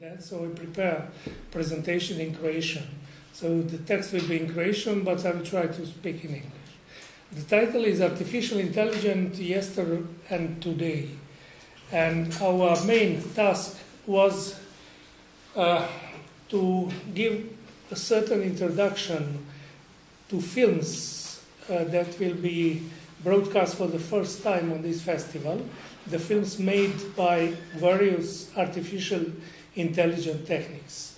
that, so I prepare presentation in Croatian. So the text will be in Croatian, but I will try to speak in English. The title is Artificial Intelligence Yesterday and Today. And our main task was uh, to give a certain introduction to films uh, that will be broadcast for the first time on this festival. The films made by various artificial intelligent techniques.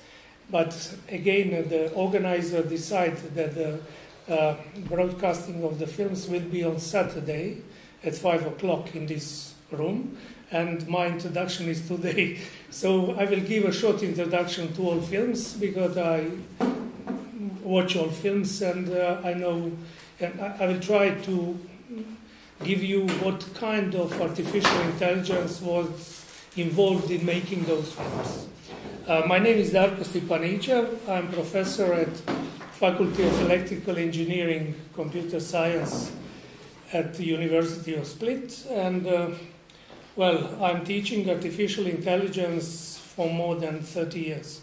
But again, the organizer decided that the uh, broadcasting of the films will be on Saturday at 5 o'clock in this room. And my introduction is today. So I will give a short introduction to all films because I watch all films and uh, I know, and I, I will try to give you what kind of artificial intelligence was involved in making those films. Uh, my name is Darko Stipaničev. I'm professor at Faculty of Electrical Engineering, Computer Science at the University of Split. And uh, well, I'm teaching artificial intelligence for more than 30 years.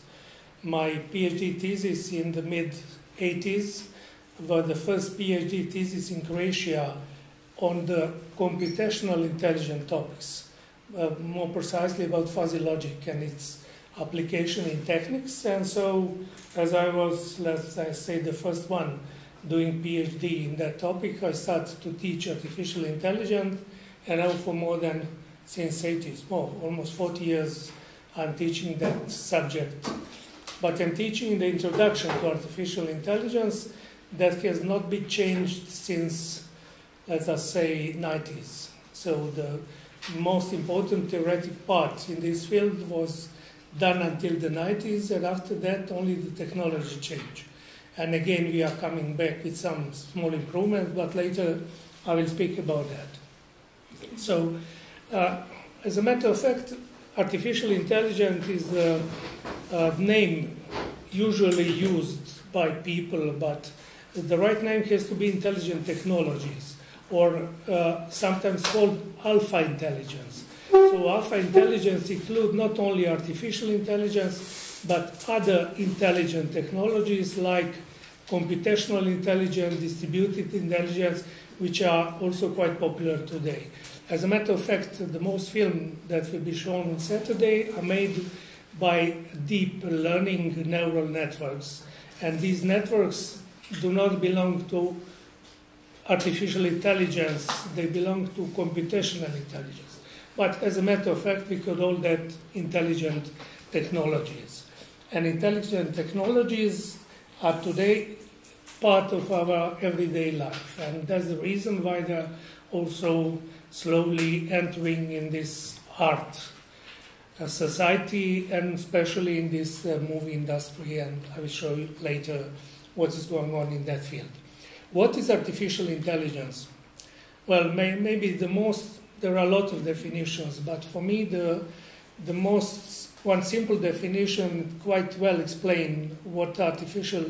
My PhD thesis in the mid 80s was the first PhD thesis in Croatia on the computational intelligent topics, uh, more precisely about fuzzy logic and its application in techniques. And so, as I was, let's say, the first one doing PhD in that topic, I started to teach artificial intelligence, and now for more than since 80s, more almost 40 years, I'm teaching that subject. But I'm teaching the introduction to artificial intelligence that has not been changed since, let us say, 90s. So the most important theoretic part in this field was done until the 90s, and after that, only the technology changed. And again, we are coming back with some small improvements, but later I will speak about that. So, uh, as a matter of fact, artificial intelligence is a name usually used by people, but the right name has to be intelligent technologies, or uh, sometimes called alpha intelligence. So alpha intelligence include not only artificial intelligence, but other intelligent technologies like computational intelligence, distributed intelligence, which are also quite popular today. As a matter of fact, the most film that will be shown on Saturday are made by deep learning neural networks. And these networks do not belong to artificial intelligence, they belong to computational intelligence. But as a matter of fact, we could call that intelligent technologies. And intelligent technologies are today part of our everyday life. And that's the reason why they're also slowly entering in this art uh, society and especially in this uh, movie industry. And I will show you later what is going on in that field. What is artificial intelligence? Well, may, maybe the most, there are a lot of definitions, but for me, the, the most, one simple definition quite well explain what artificial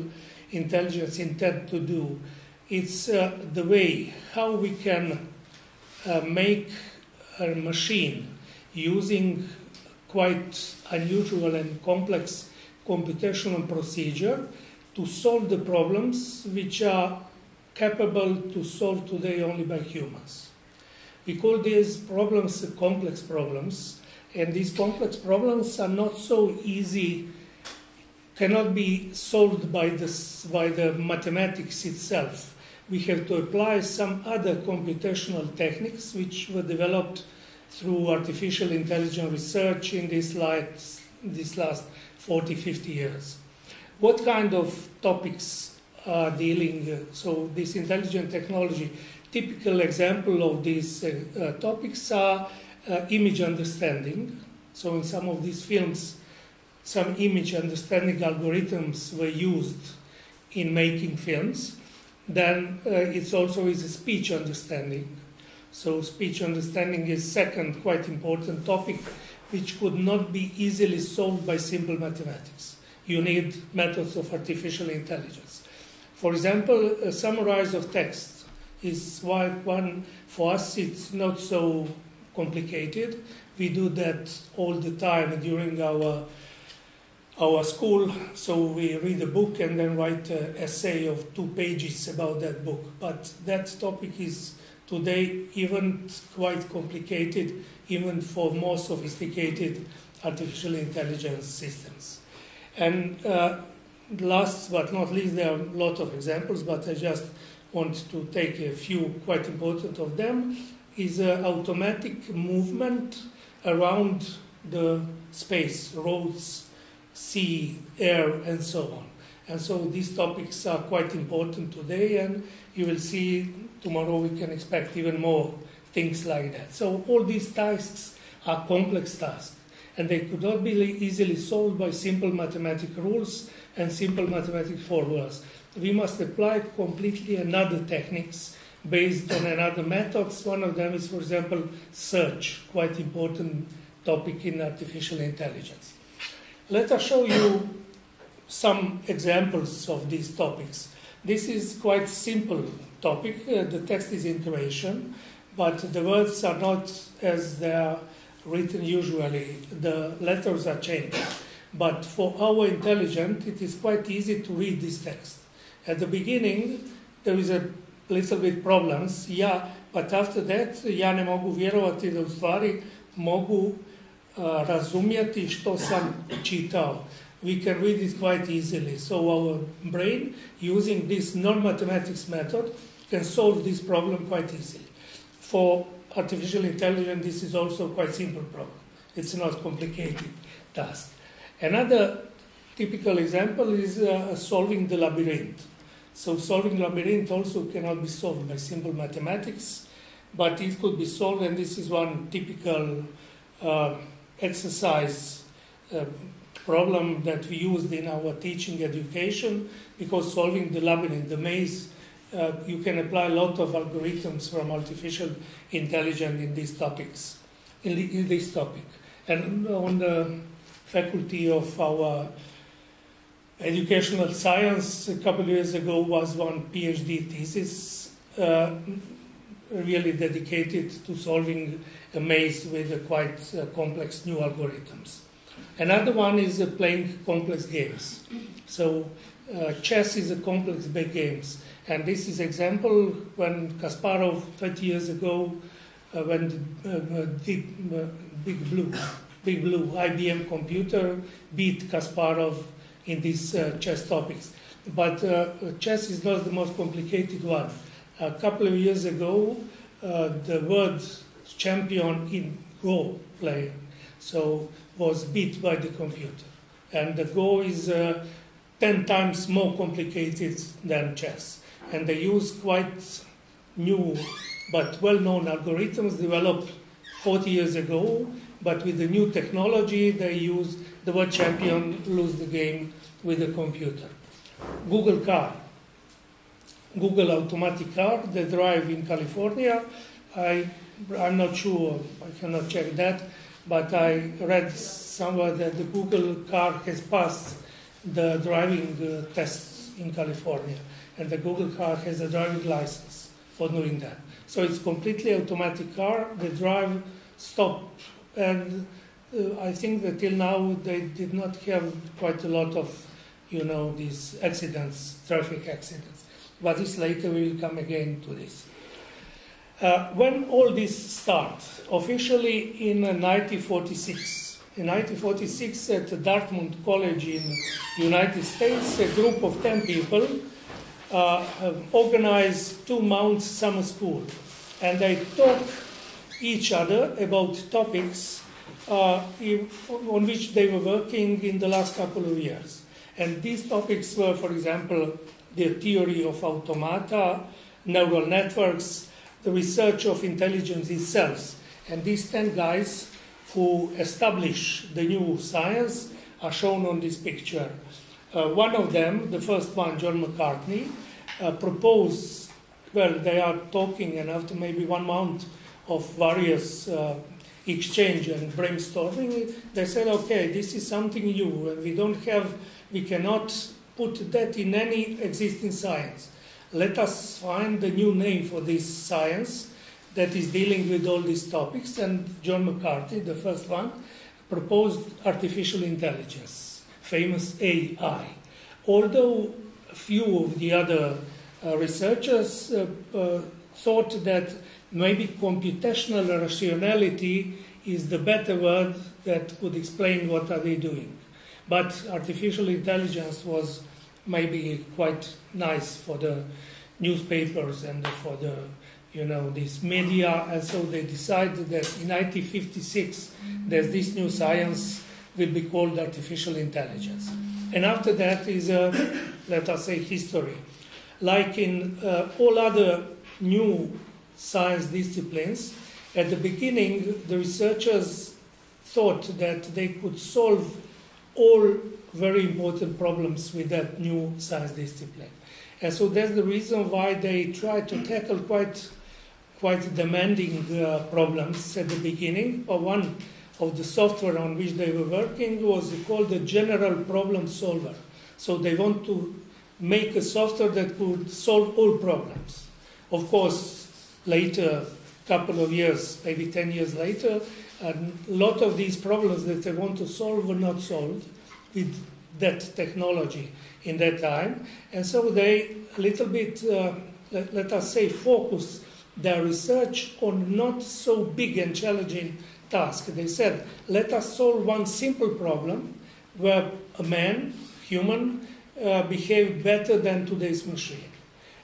intelligence intend to do. It's uh, the way how we can uh, make a machine using quite unusual and complex computational procedure to solve the problems which are capable to solve today only by humans. We call these problems complex problems, and these complex problems are not so easy, cannot be solved by, this, by the mathematics itself. We have to apply some other computational techniques which were developed through artificial intelligence research in this, light, this last 40, 50 years. What kind of topics are dealing? So this intelligent technology, typical example of these uh, uh, topics are uh, image understanding. So in some of these films, some image understanding algorithms were used in making films. Then uh, it's also is speech understanding. So speech understanding is second quite important topic, which could not be easily solved by simple mathematics. You need methods of artificial intelligence. For example, a summarize of text is why one for us it's not so complicated. We do that all the time during our our school, so we read a book and then write an essay of two pages about that book. But that topic is today even quite complicated, even for more sophisticated artificial intelligence systems. And uh, last but not least, there are a lot of examples, but I just want to take a few quite important of them, is uh, automatic movement around the space, roads, sea, air, and so on. And so these topics are quite important today, and you will see tomorrow we can expect even more things like that. So all these tasks are complex tasks, and they could not be easily solved by simple mathematical rules and simple mathematical formulas. We must apply completely another techniques based on another methods. One of them is, for example, search, quite important topic in artificial intelligence. Let us show you some examples of these topics. This is quite simple topic. Uh, the text is in Croatian, but the words are not as they are written usually. The letters are changed. But for our intelligent, it is quite easy to read this text. At the beginning, there is a little bit problems, yeah, but after that, ja ne mogu vjerovati da u stvari mogu uh, razumjeti što sam čitao. We can read it quite easily. So our brain, using this non-mathematics method, can solve this problem quite easily. For artificial intelligence, this is also quite simple problem. It's not complicated task. Another typical example is uh, solving the labyrinth. So solving the labyrinth also cannot be solved by simple mathematics, but it could be solved, and this is one typical uh, exercise uh, problem that we used in our teaching education because solving the labyrinth, the maze, uh, you can apply a lot of algorithms from artificial intelligence in these topics, in, the, in this topic. And on the faculty of our educational science a couple of years ago was one PhD thesis uh, really dedicated to solving a maze with quite uh, complex new algorithms. Another one is uh, playing complex games. So uh, chess is a complex big games. And this is example when Kasparov 30 years ago, uh, when the deep, uh, Big Blue, Blue IBM computer beat Kasparov in these uh, chess topics. But uh, chess is not the most complicated one. A couple of years ago, uh, the world champion in Go player, so was beat by the computer. And the Go is uh, 10 times more complicated than chess. And they use quite new but well-known algorithms developed 40 years ago, but with the new technology, they use the word champion, lose the game with the computer. Google car. Google automatic car, they drive in California. I I'm not sure, I cannot check that, but I read somewhere that the Google car has passed the driving uh, tests in California, and the Google car has a driving license for doing that. So it's completely automatic car. The drive stop, and uh, I think that till now they did not have quite a lot of, you know, these accidents, traffic accidents. But this later we will come again to this. Uh, when all this started, officially in 1946, uh, in 1946 at Dartmouth College in United States, a group of 10 people uh, organized two months summer school. And they taught each other about topics uh, on which they were working in the last couple of years. And these topics were, for example, the theory of automata, neural networks, the research of intelligence itself. And these 10 guys who establish the new science are shown on this picture. Uh, one of them, the first one, John McCarthy, uh, proposed, well, they are talking, and after maybe one month of various uh, exchange and brainstorming, they said, okay, this is something new, and we don't have, we cannot put that in any existing science let us find a new name for this science that is dealing with all these topics. And John McCarthy, the first one, proposed artificial intelligence. famous AI. Although a few of the other uh, researchers uh, uh, thought that maybe computational rationality is the better word that could explain what are they doing. But artificial intelligence was maybe quite nice for the newspapers and for the you know this media. And so they decided that in 1956 there's this new science will be called artificial intelligence. And after that is a let us say history. Like in uh, all other new science disciplines at the beginning the researchers thought that they could solve all very important problems with that new science discipline. And so that's the reason why they tried to tackle quite, quite demanding uh, problems at the beginning. But one of the software on which they were working was called the general problem solver. So they want to make a software that could solve all problems. Of course, later, couple of years, maybe 10 years later, a lot of these problems that they want to solve were not solved with that technology in that time. And so they a little bit, uh, let, let, us say, focus their research on not so big and challenging task. They said, let us solve one simple problem where a man, human, uh, behave better than today's machine.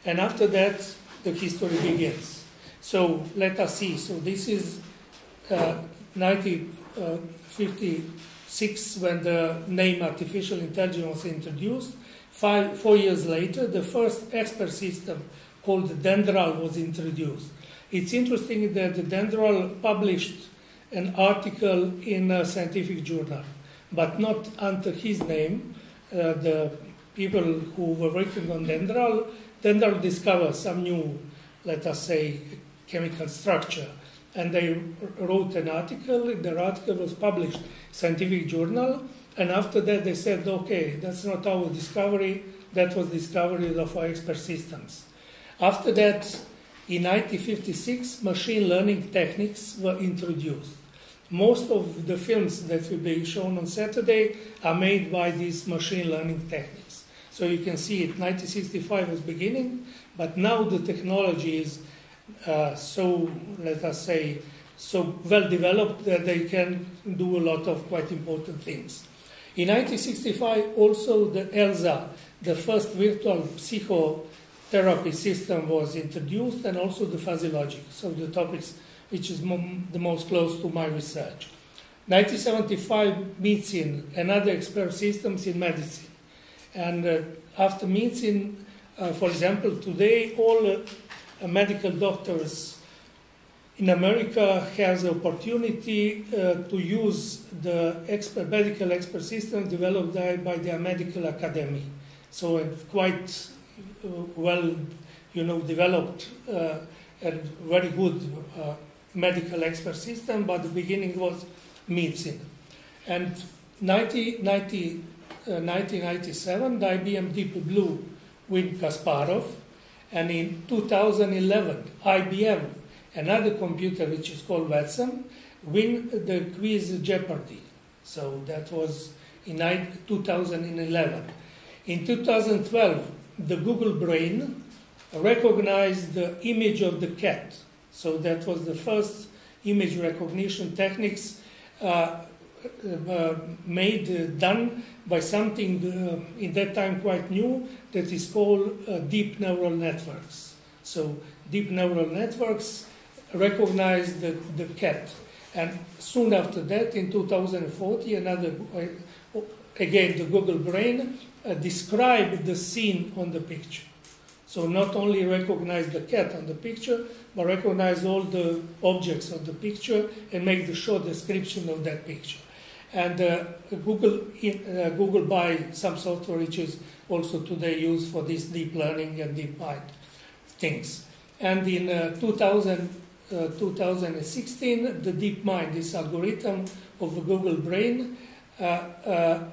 And after that, the history begins. So let us see. So this is uh, 1956 when the name artificial intelligence was introduced. Five, four years later, the first expert system called Dendral was introduced. It's interesting that Dendral published an article in a scientific journal, but not under his name. Uh, the people who were working on Dendral, Dendral discovered some new, let us say, chemical structure and they wrote an article. Their article was published scientific journal, and after that they said, okay, that's not our discovery. That was discovery of our expert systems. After that, in 1956, machine learning techniques were introduced. Most of the films that will be shown on Saturday are made by these machine learning techniques. So you can see it, 1965 was beginning, but now the technology is uh, so, let us say, so well developed that they can do a lot of quite important things. In 1965, also the ELIZA, the first virtual psychotherapy system, was introduced, and also the fuzzy logic, so the topics which is the most close to my research. 1975, medicine, another expert systems in medicine. And uh, after medicine, uh, for example, today all uh, medical doctors in America has the opportunity uh, to use the expert, medical expert system developed by the Medical Academy. So it's quite uh, well, you know, developed uh, and very good uh, medical expert system, but the beginning was medicine. And 1990, 1997, uh, the IBM Deep Blue with Kasparov and in 2011, IBM, another computer which is called Watson, win the quiz Jeopardy. So that was in 2011. In 2012, the Google Brain recognized the image of the cat. So that was the first image recognition techniques uh, made, uh, done by something uh, in that time quite new that is called uh, deep neural networks. So deep neural networks recognize the, the cat. And soon after that, in 2040, another, uh, again, the Google Brain uh, described the scene on the picture. So not only recognize the cat on the picture, but recognize all the objects on the picture and make the short description of that picture. And uh, Google, uh, Google buy some software which is also today used for this deep learning and deep mind things. And in uh, 2000, uh, 2016, the DeepMind, this algorithm of the Google Brain, uh, uh,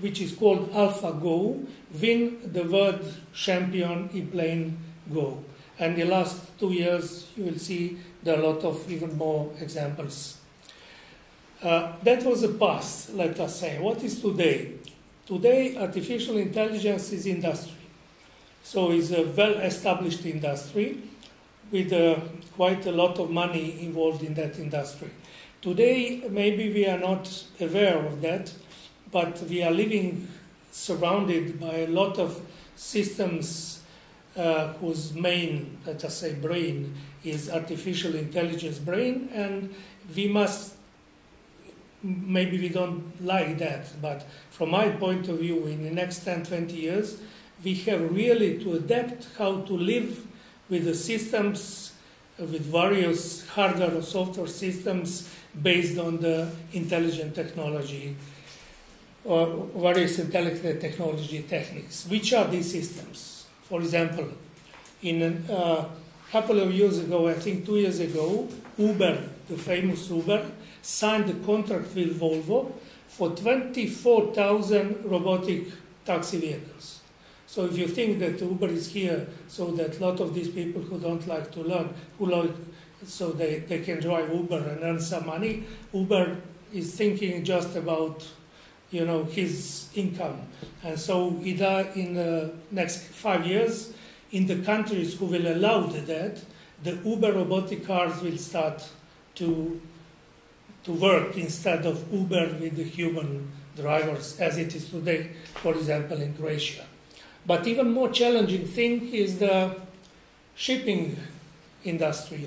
which is called AlphaGo, win the world champion in playing Go. And the last two years, you will see there are a lot of even more examples. Uh, that was the past, let us say. What is today? Today, artificial intelligence is industry. So it's a well-established industry with uh, quite a lot of money involved in that industry. Today, maybe we are not aware of that, but we are living surrounded by a lot of systems uh, whose main, let us say, brain is artificial intelligence brain, and we must, maybe we don't like that, but from my point of view, in the next 10, 20 years, we have really to adapt how to live with the systems, with various hardware or software systems based on the intelligent technology or various intelligent technology techniques. Which are these systems? For example, in a uh, couple of years ago, I think two years ago, Uber, the famous Uber, signed a contract with Volvo for 24,000 robotic taxi vehicles. So if you think that Uber is here so that a lot of these people who don't like to learn, who like, so they, they can drive Uber and earn some money, Uber is thinking just about you know his income. And so in the next five years, in the countries who will allow that, the Uber robotic cars will start to to work instead of Uber with the human drivers as it is today, for example, in Croatia. But even more challenging thing is the shipping industry,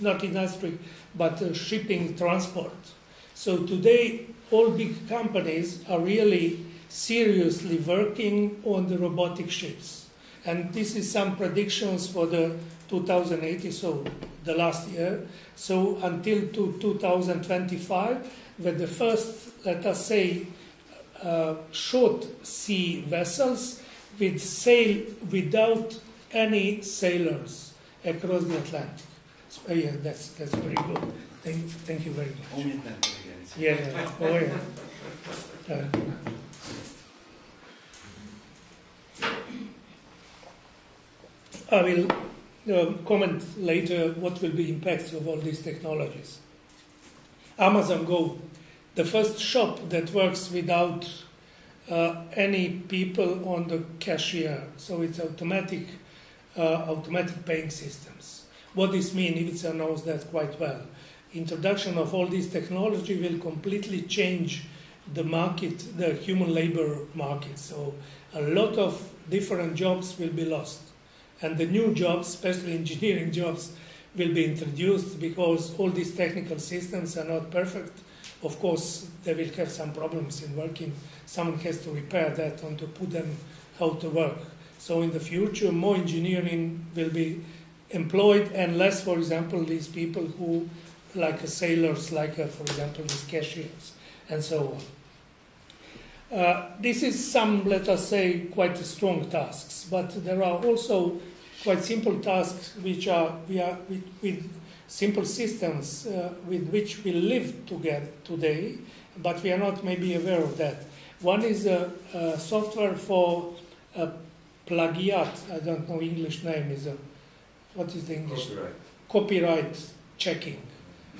not industry, but uh, shipping transport. So today, all big companies are really seriously working on the robotic ships. And this is some predictions for the 2080, so the last year. So until to 2025, with the first, let us say, uh, short sea vessels with sail without any sailors across the Atlantic. So, yeah, that's that's very good. Thank, thank you very much. Only Atlantic Yeah, yeah. oh yeah. Uh, I will comment later what will be impacts of all these technologies. Amazon Go, the first shop that works without uh, any people on the cashier. So it's automatic, uh, automatic paying systems. What this means, Ivica knows that quite well. Introduction of all this technology will completely change the market, the human labor market. So a lot of different jobs will be lost. And the new jobs, especially engineering jobs, will be introduced because all these technical systems are not perfect of course, they will have some problems in working. Someone has to repair that and to put them how to work. So in the future, more engineering will be employed and less, for example, these people who, like sailors, like, uh, for example, these cashiers, and so on. Uh, this is some, let us say, quite strong tasks, but there are also quite simple tasks which are we are with, with simple systems uh, with which we live together today, but we are not maybe aware of that. One is a, a software for a plagiat. I don't know English name. Is a what is the English copyright, copyright checking.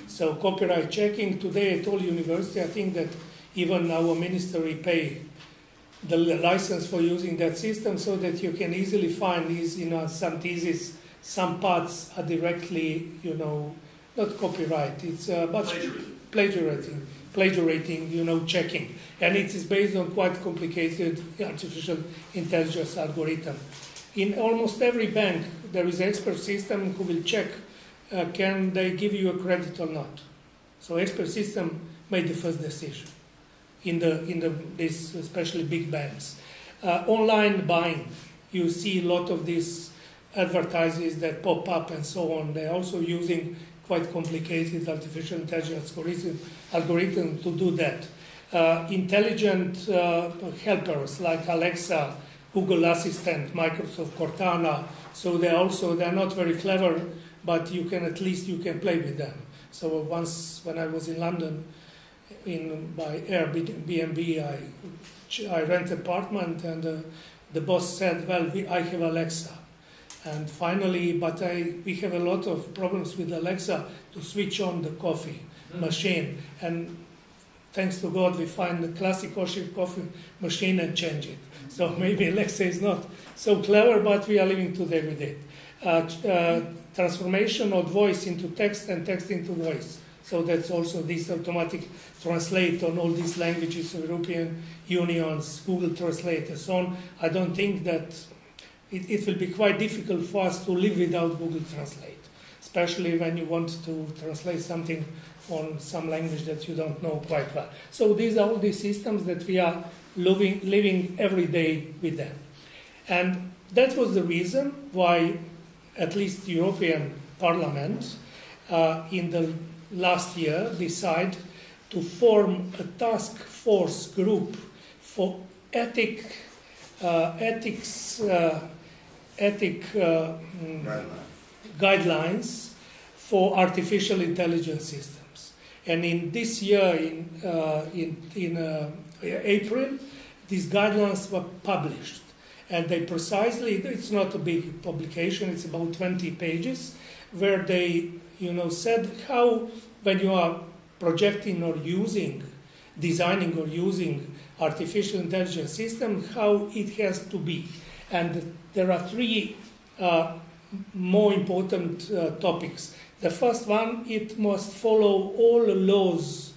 So copyright checking today at all university. I think that even our ministry pay the license for using that system so that you can easily find these, you know, some thesis some parts are directly, you know, not copyright, it's uh, but plagiarizing, plagiarizing, you know, checking. And it is based on quite complicated artificial intelligence algorithm. In almost every bank, there is an expert system who will check uh, can they give you a credit or not. So expert system made the first decision in the in the this especially big banks. Uh, online buying, you see a lot of these advertises that pop up and so on. They're also using quite complicated artificial intelligence algorithm, algorithm to do that. Uh, intelligent uh, helpers like Alexa, Google Assistant, Microsoft Cortana. So they're also they're not very clever, but you can at least you can play with them. So once when I was in London, in by Airbnb, I I rent apartment and uh, the boss said, "Well, we, I have Alexa." And finally, but I, we have a lot of problems with Alexa to switch on the coffee mm. machine. And thanks to God, we find the classic coffee machine and change it. So maybe Alexa is not so clever, but we are living today with it. Uh, uh, transformation of voice into text and text into voice. So that's also this automatic translate on all these languages European Unions, Google Translate and so on. I don't think that it, it will be quite difficult for us to live without Google Translate, especially when you want to translate something on some language that you don't know quite well. So these are all these systems that we are living, living every day with them. And that was the reason why at least the European Parliament uh, in the last year decided to form a task force group for ethic, uh, ethics, uh, ethic uh, Guideline. guidelines for artificial intelligence systems. And in this year, in, uh, in, in uh, April, these guidelines were published. And they precisely, it's not a big publication, it's about 20 pages, where they, you know, said how, when you are projecting or using, designing or using artificial intelligence system, how it has to be. And there are three uh, more important uh, topics. The first one, it must follow all laws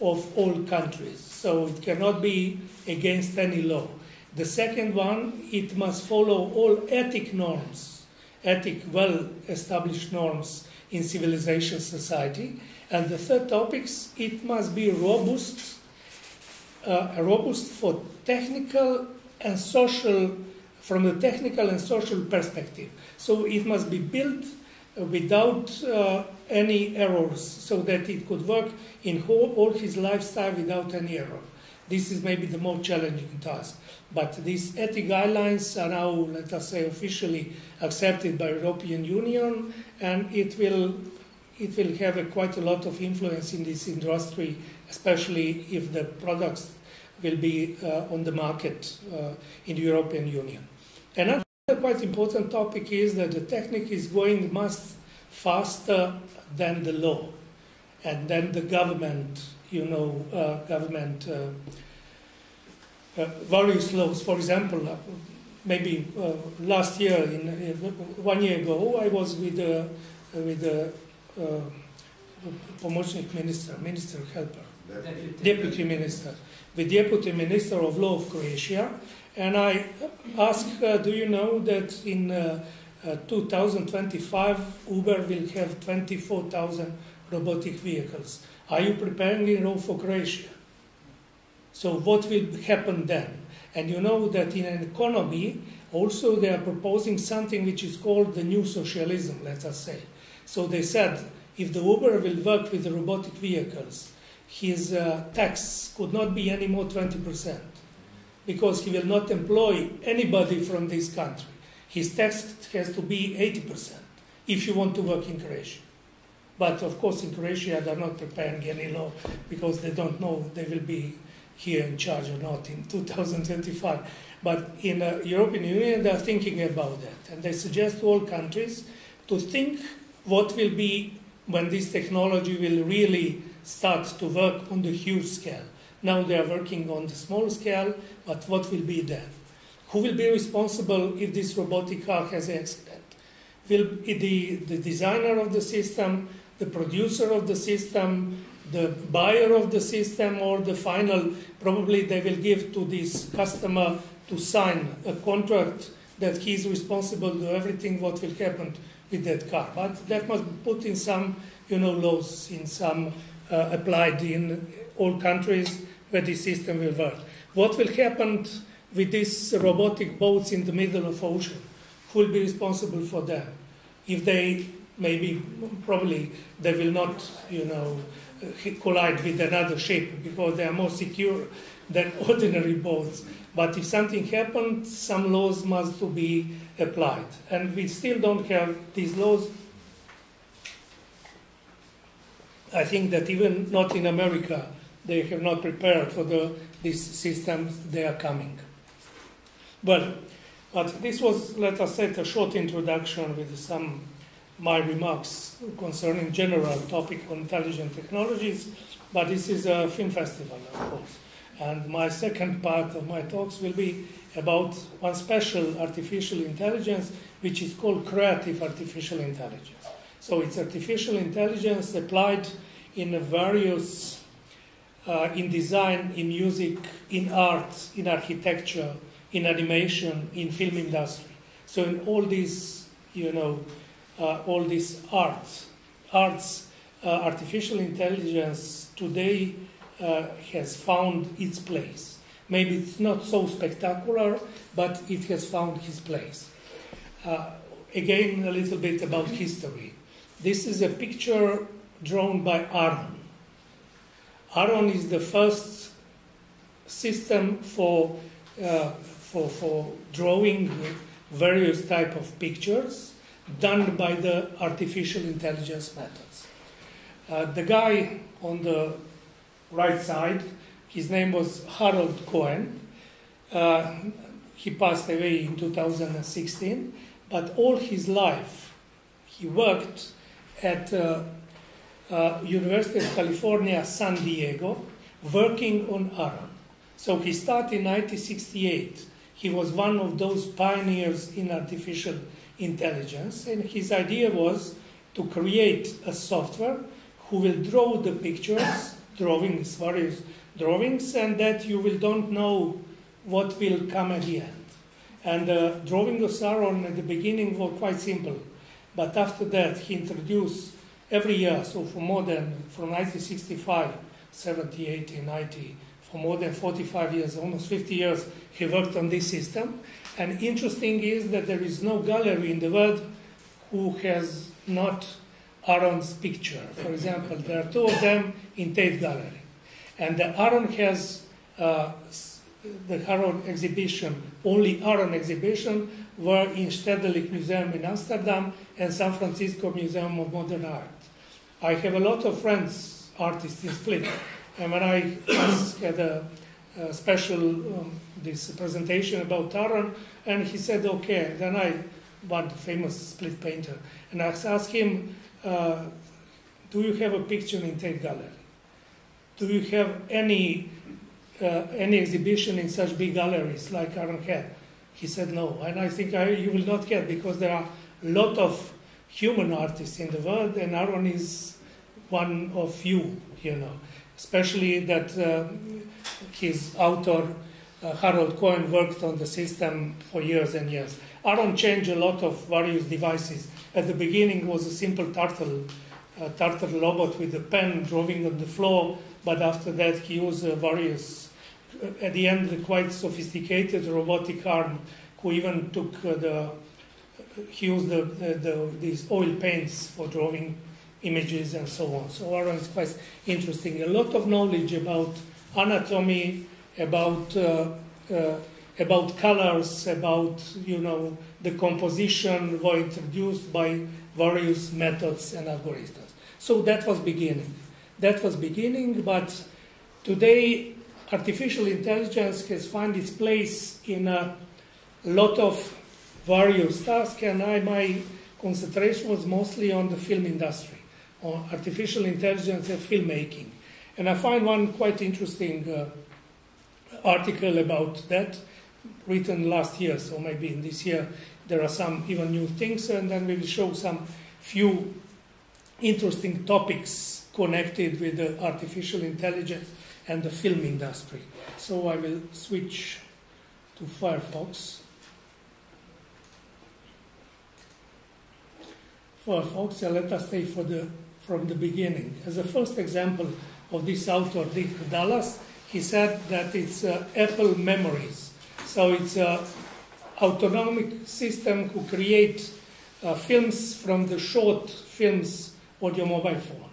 of all countries, so it cannot be against any law. The second one, it must follow all ethic norms, ethic well established norms in civilization society. And the third topic, it must be robust, uh, robust for technical and social, from the technical and social perspective. So it must be built uh, without uh, any errors so that it could work in whole, all his lifestyle without any error. This is maybe the more challenging task. But these ethic guidelines are now, let us say, officially accepted by European Union, and it will it will have a, quite a lot of influence in this industry, especially if the products will be uh, on the market uh, in the European Union. Another quite important topic is that the technique is going much faster than the law, and then the government, you know, uh, government uh, various laws. For example, uh, maybe uh, last year, in, one year ago, I was with the with the Pomocnik minister, minister helper, Deputy. deputy minister, the deputy minister of law of Croatia, and I asked "Do you know that in uh, uh, 2025 Uber will have 24,000 robotic vehicles? Are you preparing in law for Croatia?" So what will happen then? And you know that in an economy, also they are proposing something which is called the new socialism, let us say. So they said if the Uber will work with the robotic vehicles, his uh, tax could not be any more 20% because he will not employ anybody from this country. His tax has to be 80% if you want to work in Croatia. But of course, in Croatia, they're not preparing any law because they don't know they will be here in charge or not in 2025. But in the European Union, they're thinking about that. And they suggest all countries to think what will be when this technology will really start to work on the huge scale. Now they are working on the small scale, but what will be then? Who will be responsible if this robotic car has an accident? Will the, the designer of the system, the producer of the system, the buyer of the system or the final, probably they will give to this customer to sign a contract that he is responsible to everything what will happen with that car. But that must be put in some, you know, laws, in some uh, applied in all countries where this system will work. What will happen with these robotic boats in the middle of ocean? Who will be responsible for them? If they maybe, probably, they will not, you know, collide with another ship because they are more secure than ordinary boats. But if something happens, some laws must to be applied. And we still don't have these laws. I think that even not in America, they have not prepared for the, these systems they are coming. Well, but this was, let us say, a short introduction with some my remarks concerning general topic on intelligent technologies, but this is a film festival, of course. And my second part of my talks will be about one special artificial intelligence, which is called creative artificial intelligence. So it's artificial intelligence applied in various, uh, in design, in music, in art, in architecture, in animation, in film industry. So in all these, you know, all these arts, arts, uh, artificial intelligence today uh, has found its place. Maybe it's not so spectacular, but it has found its place. Uh, again, a little bit about history. This is a picture drawn by Aaron. Aaron is the first system for, uh, for, for drawing various type of pictures done by the artificial intelligence methods. Uh, the guy on the right side, his name was Harold Cohen. Uh, he passed away in 2016, but all his life he worked at uh, uh, University of California, San Diego, working on Aaron. So he started in 1968 he was one of those pioneers in artificial intelligence, and his idea was to create a software who will draw the pictures, drawings, various drawings, and that you will don't know what will come at the end. And the uh, drawing of Aaron at the beginning was quite simple, but after that he introduced every year, so for more than from 1965, 70, 80, 90, for more than 45 years, almost 50 years, he worked on this system. And interesting is that there is no gallery in the world who has not Aaron's picture. For example, there are two of them in Tate Gallery. And the Aaron has uh, the Aaron exhibition, only Aaron exhibition, were in Stedelijk Museum in Amsterdam and San Francisco Museum of Modern Art. I have a lot of friends, artists in Split, and when I had a, a special um, this presentation about Aaron, and he said, okay. Then I, one famous split painter, and I asked him, uh, do you have a picture in Tate Gallery? Do you have any uh, any exhibition in such big galleries like Aaron had? He said no, and I think I, you will not get because there are a lot of human artists in the world, and Aaron is one of few, you know especially that uh, his author, uh, Harold Cohen, worked on the system for years and years. Aaron changed a lot of various devices. At the beginning was a simple turtle, uh, turtle robot with a pen drawing on the floor, but after that he used uh, various, uh, at the end, quite sophisticated robotic arm who even took uh, the, he used the, the, the, these oil paints for drawing images and so on. So Aaron is quite interesting. A lot of knowledge about anatomy, about uh, uh, about colors, about you know the composition were introduced by various methods and algorithms. So that was beginning. That was beginning, but today artificial intelligence has found its place in a lot of various tasks, and I, my concentration was mostly on the film industry on artificial intelligence and filmmaking. And I find one quite interesting uh, article about that written last year, so maybe in this year there are some even new things, and then we will show some few interesting topics connected with the artificial intelligence and the film industry. So I will switch to Firefox. Firefox, let us stay for the from the beginning. As a first example of this author, Dick Dallas, he said that it's uh, Apple Memories. So it's an autonomic system who create uh, films from the short films on your mobile phone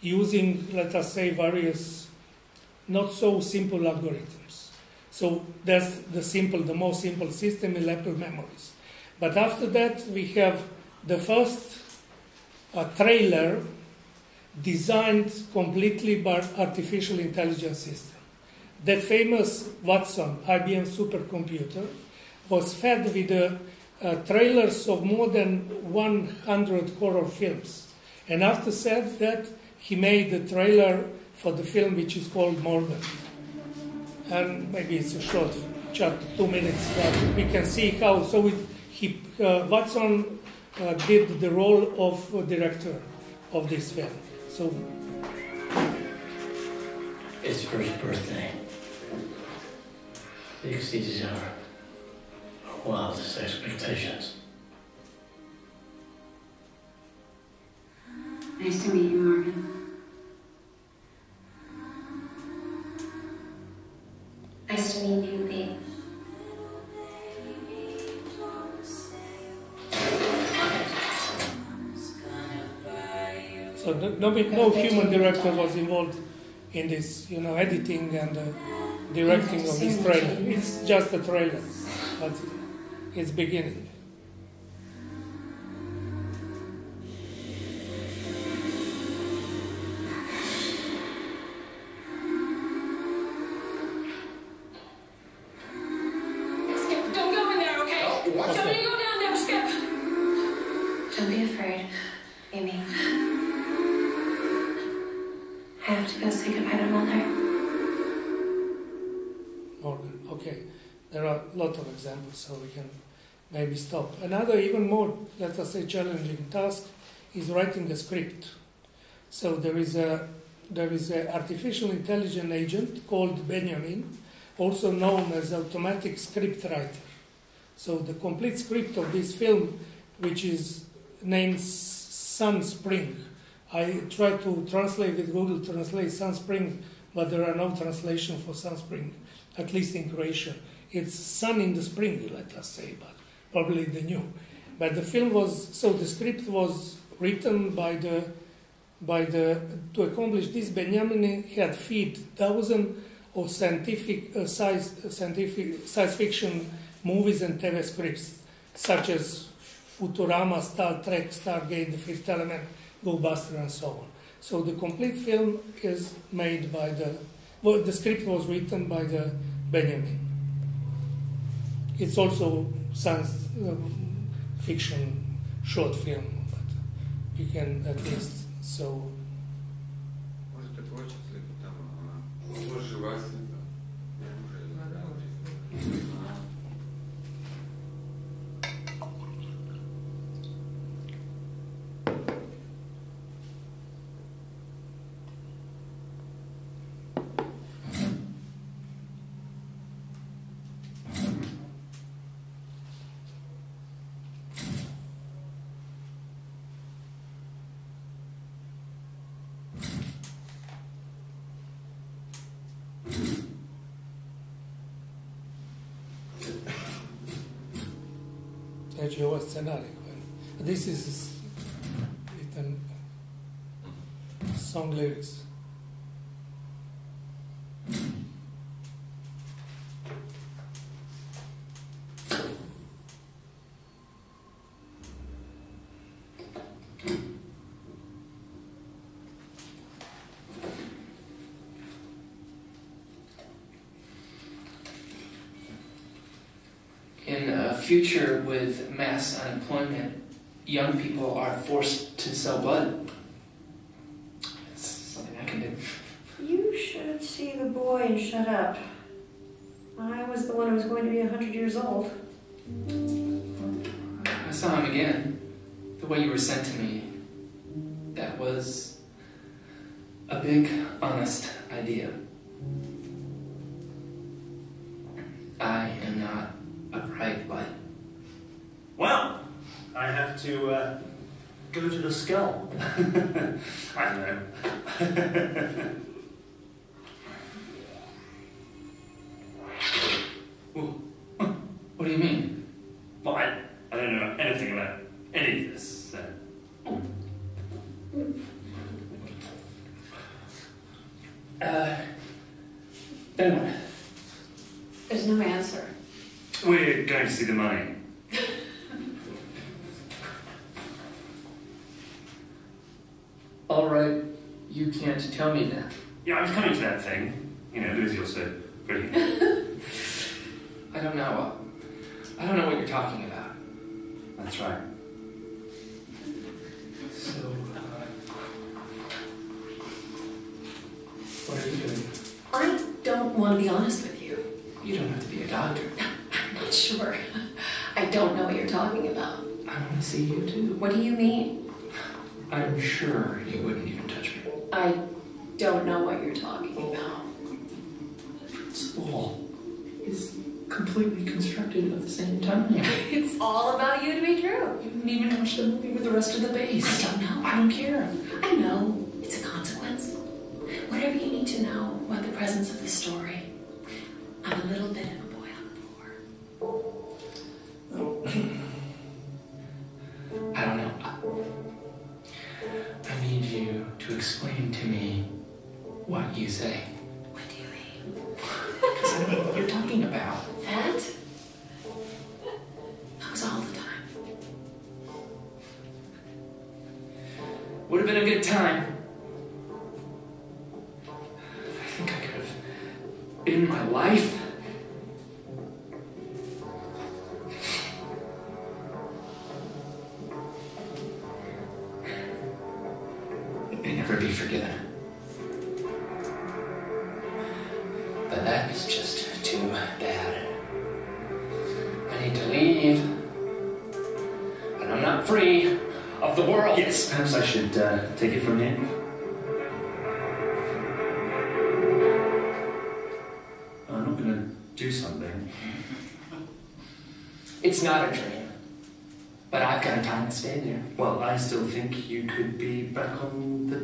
using, let us say, various not so simple algorithms. So that's the simple, the most simple system in Apple Memories. But after that, we have the first uh, trailer designed completely by artificial intelligence system. The famous Watson IBM supercomputer was fed with a uh, trailers of more than 100 horror films. And after said that, he made the trailer for the film which is called Morgan. And maybe it's a short, just two minutes, but we can see how. So it, he, uh, Watson uh, did the role of director of this film. So His first birthday exceeds our wildest expectations. Nice to meet you, Morgan. Nice to meet you, babe. So no, no, no human director was involved in this, you know, editing and uh, directing of this trailer. It's just a trailer, but it's beginning. Skip, don't go in there, I have to go say goodbye to Mulder. Morgan. Okay, there are a lot of examples, so we can maybe stop. Another even more, let us say, challenging task is writing a script. So there is a there is an artificial intelligence agent called Benjamin, also known as automatic script writer. So the complete script of this film, which is named Sunspring, I tried to translate with Google Translate Sunspring, but there are no translation for Sunspring at least in Croatia. It's sun in the spring, let us say, but probably the new. But the film was so the script was written by the by the to accomplish this. Benjamin had feed thousand of scientific uh, science scientific science fiction movies and TV scripts, such as Futurama, Star Trek, Stargate, The Fifth Element, Ghostbuster and so on. So the complete film is made by the, well, the script was written by the Benjamin. It's also science uh, fiction short film, but you can at least so. Может, ovo je scenarij. This is written song lyrics. Future with mass unemployment, young people are forced to sell blood. It's something I can do. You should see the boy and shut up. I was the one who was going to be a hundred years old. I saw him again. The way you were sent to me. completely constructed at the same time. it's all about you to be true. You didn't even watch the movie with the rest of the base. I don't know. I don't care. I know. It's a consequence. Whatever you need to know about the presence of the story,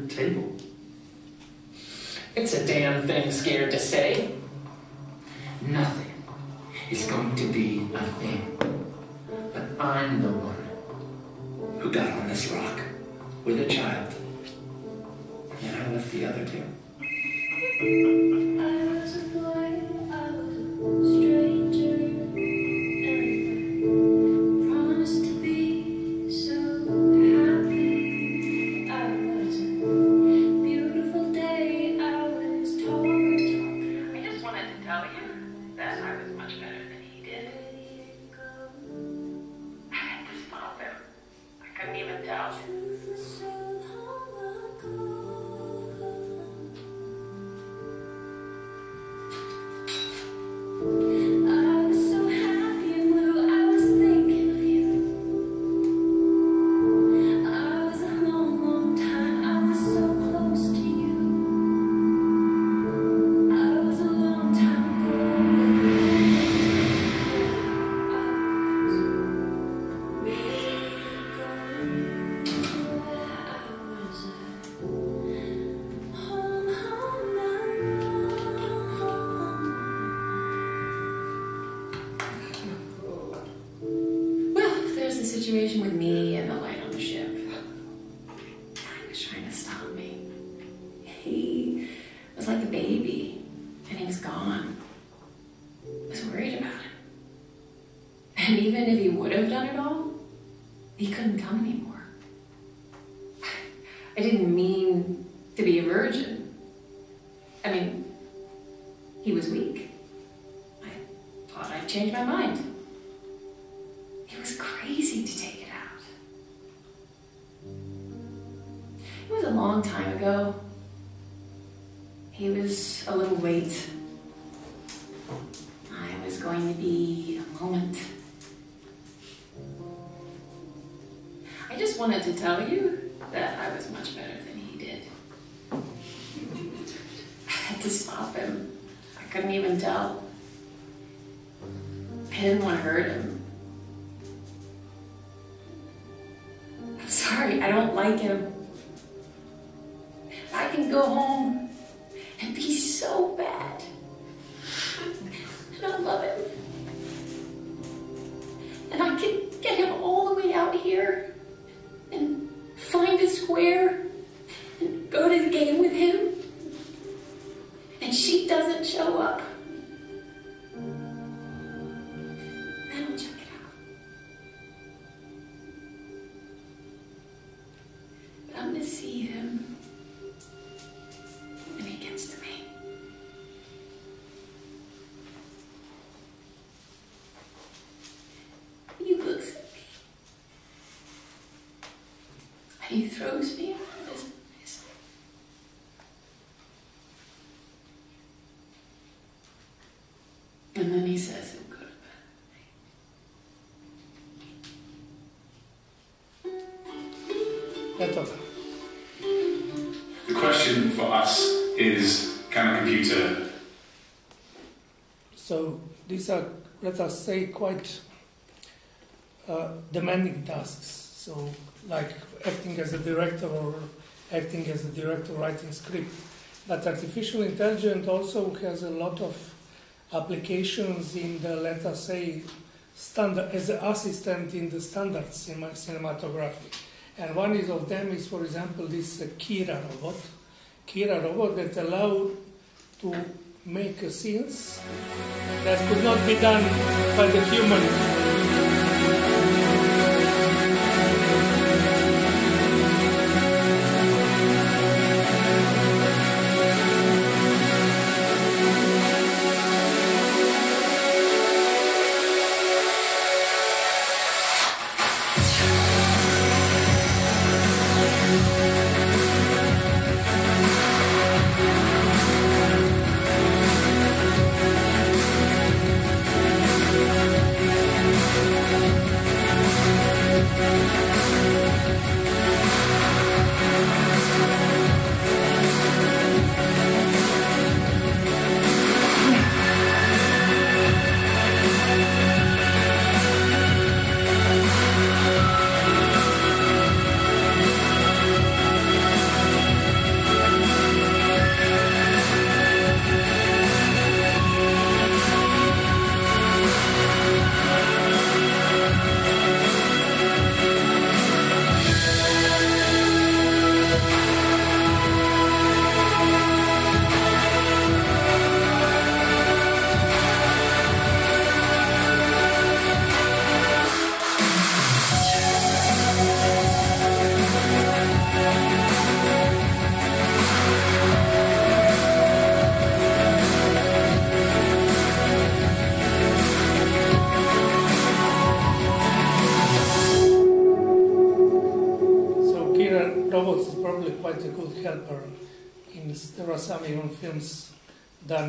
table. It's a damn thing scared to say. Throws me around his. And then he says he'll go to bed. The question for us is can a computer So these are, let us say, quite uh, demanding tasks. So like acting as a director or acting as a director writing script. But artificial intelligence also has a lot of applications in the, let us say, standard as an assistant in the standard cinema, cinematography. And one is of them is, for example, this uh, Kira robot. Kira robot that allow to make scenes that could not be done by the human.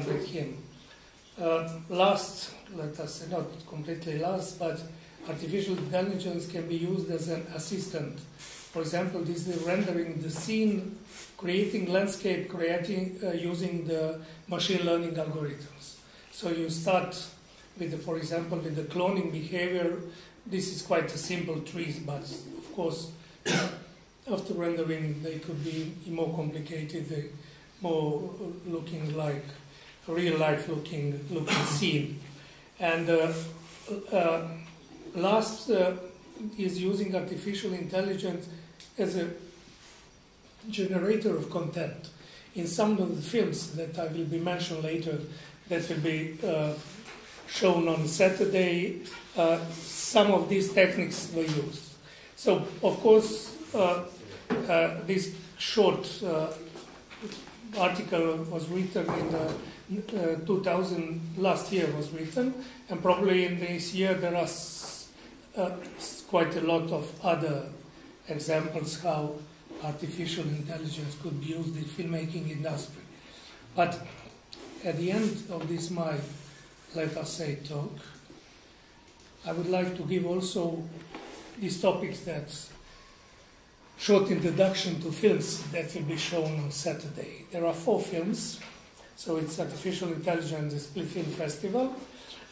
With him. Uh, last, let us say not completely last, but artificial intelligence can be used as an assistant. For example, this is rendering the scene, creating landscape, creating uh, using the machine learning algorithms. So you start with, the, for example, with the cloning behavior. This is quite a simple tree, but of course after rendering, they could be more complicated, more looking like real life looking looking scene. And uh, uh, last uh, is using artificial intelligence as a generator of content. In some of the films that I will be mentioned later, that will be uh, shown on Saturday, uh, some of these techniques were used. So, of course, uh, this short article was written in the uh, 2000 last year was written, and probably in this year there are uh, quite a lot of other examples how artificial intelligence could be used in filmmaking industry. But at the end of this my let us say talk, I would like to give also these topics that short introduction to films that will be shown on Saturday. There are four films, so it's Artificial Intelligence Split Film Festival.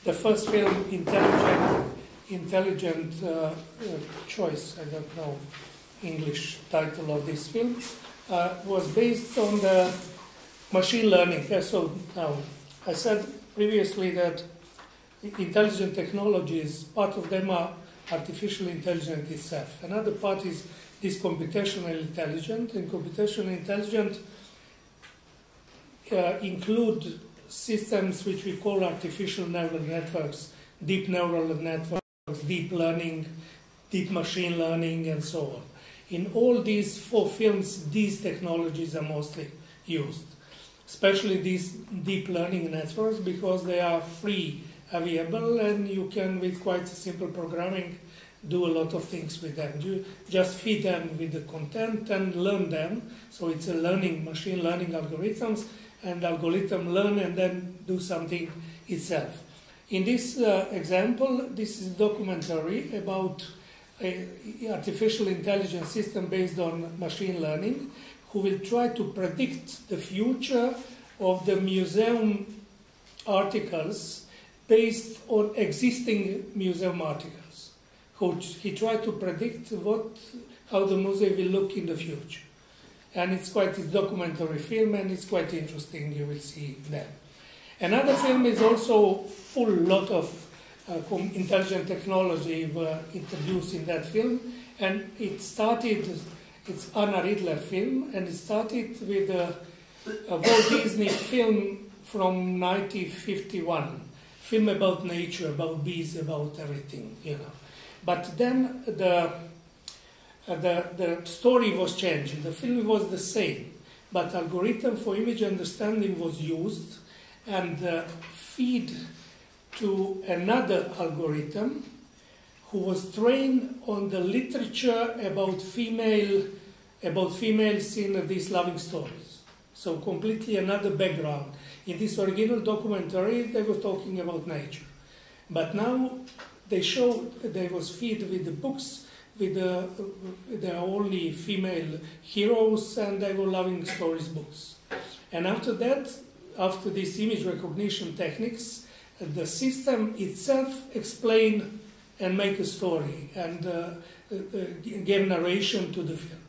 The first film, Intelligent, Intelligent uh, uh, Choice, I don't know English title of this film, uh, was based on the machine learning. So now, I said previously that intelligent technologies, part of them are artificial intelligence itself. Another part is this computational intelligence, and computational intelligence uh, Uh, include systems which we call artificial neural networks, deep neural networks, deep learning, deep machine learning, and so on. In all these four films, these technologies are mostly used, especially these deep learning networks because they are free, available, and you can, with quite simple programming, do a lot of things with them. You just feed them with the content and learn them. So it's a learning, machine learning algorithms, and algorithm learn and then do something itself. In this uh, example, this is documentary about a artificial intelligence system based on machine learning who will try to predict the future of the museum articles based on existing museum articles. He tried to predict what, how the museum will look in the future. And it's quite a documentary film and it's quite interesting, you will see them. Another film is also full lot of uh, intelligent technology were introduced in that film, and it started. It's Anna Ridler film, and it started with a, a Walt Disney film from 1951, film about nature, about bees, about everything, you know. But then the uh, the the story was changed. The film was the same, but algorithm for image understanding was used, and the feed to another algorithm who was trained on the literature about female about females in these loving stories. So completely another background. In this original documentary, they were talking about nature, but now they showed they was feed with the books with the there are only female heroes and they were loving stories books. And after that, after these image recognition techniques, the system itself explain and make a story and uh, uh, give narration to the film.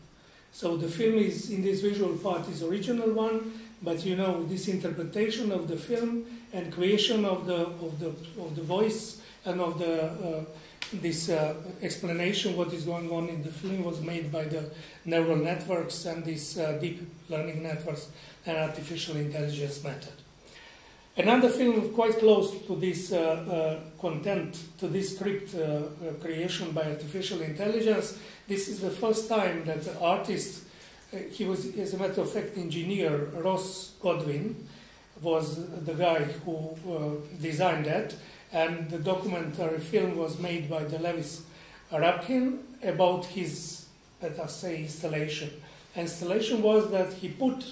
So the film is in this visual part is original one, but you know this interpretation of the film and creation of the of the of the voice and of the uh, this uh, explanation what is going on in the film was made by the neural networks and these uh, deep learning networks and artificial intelligence method. Another film quite close to this uh, uh, content, to this script uh, uh, creation by artificial intelligence. This is the first time that the artist, he was, as a matter of fact, engineer Ross Goodwin, was the guy who designed that. And the documentary film was made by the Lewis Rapkin about his, let us say, installation. Installation was that he put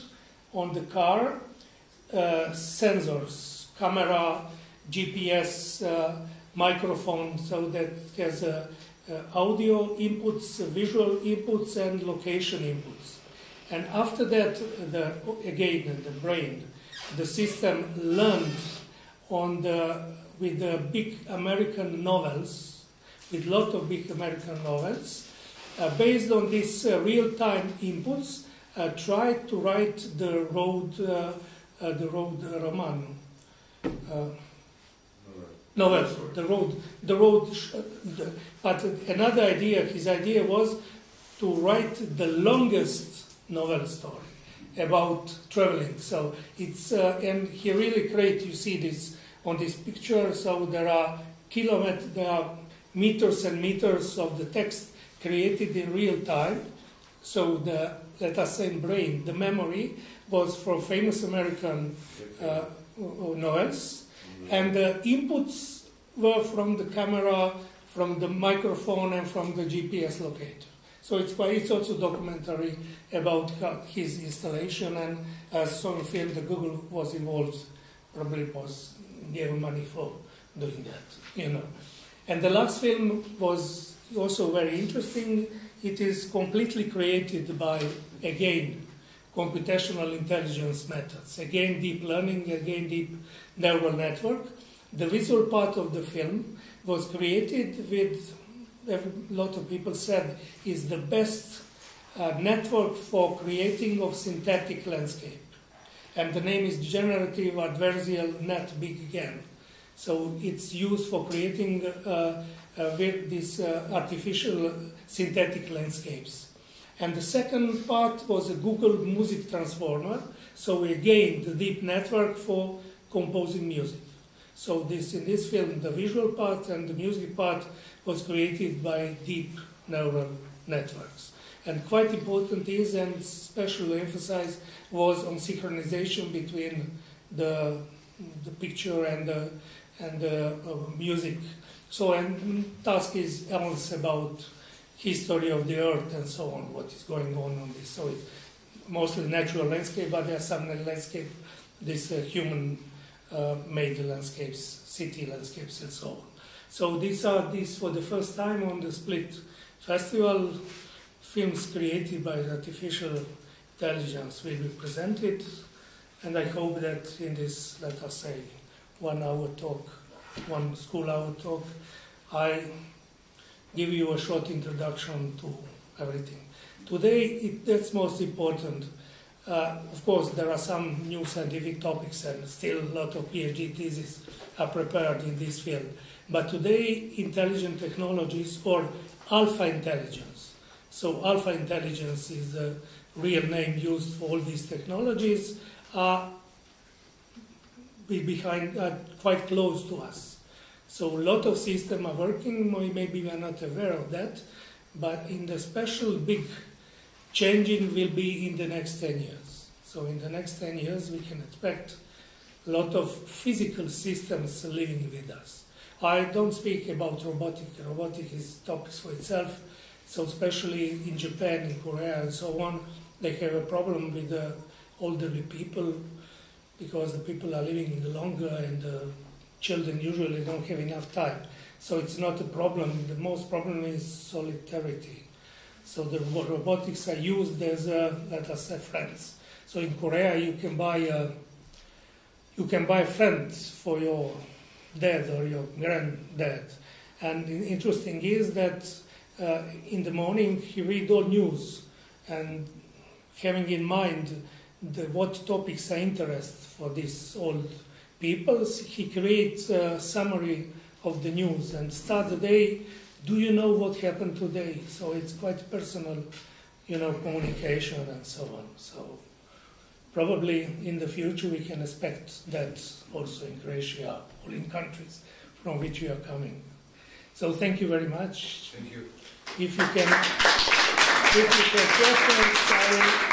on the car uh, sensors, camera, GPS, uh, microphone, so that it has uh, audio inputs, visual inputs, and location inputs. And after that, the, again, the brain, the system learned on the, with the big American novels, with lot of big American novels, uh, based on these uh, real-time inputs, uh, tried to write the road uh, the road uh, Romano. Uh, no, the road, the road. The, but another idea, his idea was to write the longest novel story about traveling. So it's uh, and he really great. You see this on this picture. So there are kilometers, there are meters and meters of the text created in real time. So the let us say brain, the memory was for famous American uh, novels, and the inputs were from the camera, from the microphone, and from the GPS locator. So it's quite, it's also documentary about his installation, and as some film, the Google was involved, probably was gave money for doing that, you know. And the last film was also very interesting. It is completely created by again computational intelligence methods. Again, deep learning, again, deep neural network. The visual part of the film was created with, a lot of people said, is the best uh, network for creating of synthetic landscape. And the name is Generative Adversarial Net BigGAN. So it's used for creating uh, uh, these uh, artificial synthetic landscapes. And the second part was a Google Music Transformer. So again, the deep network for composing music. So this in this film, the visual part and the music part was created by deep neural networks. And quite important is, and especially emphasized, was on synchronization between the, the picture and the, and uh, uh, music. So, and task is also about history of the earth and so on, what is going on on this. So, it's mostly natural landscape, but there are some landscape, this uh, human uh, made landscapes, city landscapes, and so on. So, these are these for the first time on the Split Festival. Films created by artificial intelligence will be presented, and I hope that in this, let us say, one hour talk, one school hour talk, I give you a short introduction to everything. Today, it, that's most important. Uh, of course, there are some new scientific topics, and still a lot of PhD theses are prepared in this field. But today, intelligent technologies or alpha intelligence. So, alpha intelligence is the real name used for all these technologies. Are be behind, uh, quite close to us. So a lot of systems are working. Maybe we are not aware of that, but in the special big changing will be in the next 10 years. So in the next 10 years, we can expect a lot of physical systems living with us. I don't speak about robotic. Robotic is topics for itself. So especially in Japan, in Korea, and so on, they have a problem with the elderly people because the people are living longer and the children usually don't have enough time. So it's not a problem. The most problem is solidarity. So the robotics are used as, uh, let us say, friends. So in Korea, you can buy uh, you can buy friends for your dad or your granddad. And interesting is that uh, in the morning he read all news and having in mind the, what topics are interest for these old people, he creates a summary of the news and start the day. Do you know what happened today? So it's quite personal, you know, communication and so on. So probably in the future we can expect that also in Croatia or in countries from which we are coming. So thank you very much. Thank you. If you can, if you have questions, I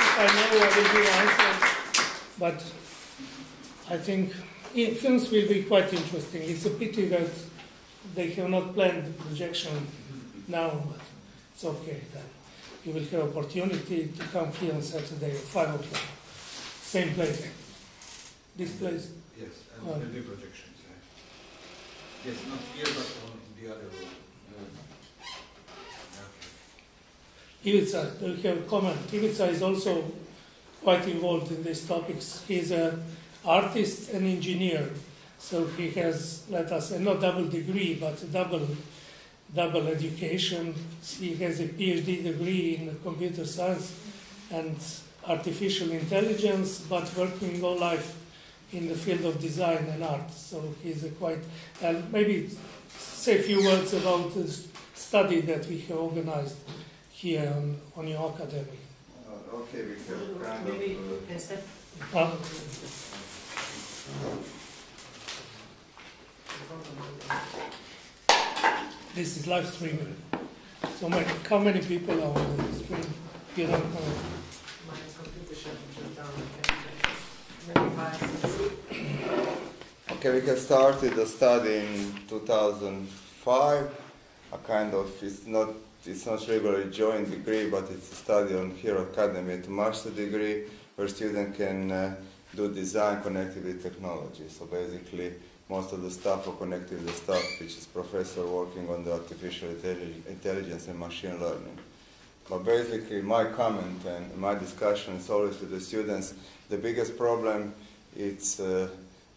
if I know, I will give answers. But I think i- films will be quite interesting. It's a pity that they have not planned the projection now, but it's okay then. You will have opportunity to come here on Saturday at five o'clock. Same place. This place. Yes, and Oh. projections. Yes, not here, but on the other room. Mm. Ivica, do you have a comment? Ivica is also quite involved in these topics. He's an artist and engineer, so he has, let us say, not double degree, but double double education. He has a PhD degree in computer science and artificial intelligence, but working all life in the field of design and art. So he's a quite, and maybe say a few words about the study that we have organized here on, on your academy. Uh, okay, we have kind Maybe of. uh, instead. Uh, this is live streaming. So many, how many people are on the stream? You don't know. Okay, we have started the study in 2005. A kind of, it's not, it's not regularly joint degree, but it's a study on Hero Academy at master degree, where students can uh, do design connected with technology. So basically, most of the stuff are connected with the stuff, which is professor working on the artificial intelligence and machine learning. But basically, my comment and my discussion is always with the students. The biggest problem is uh,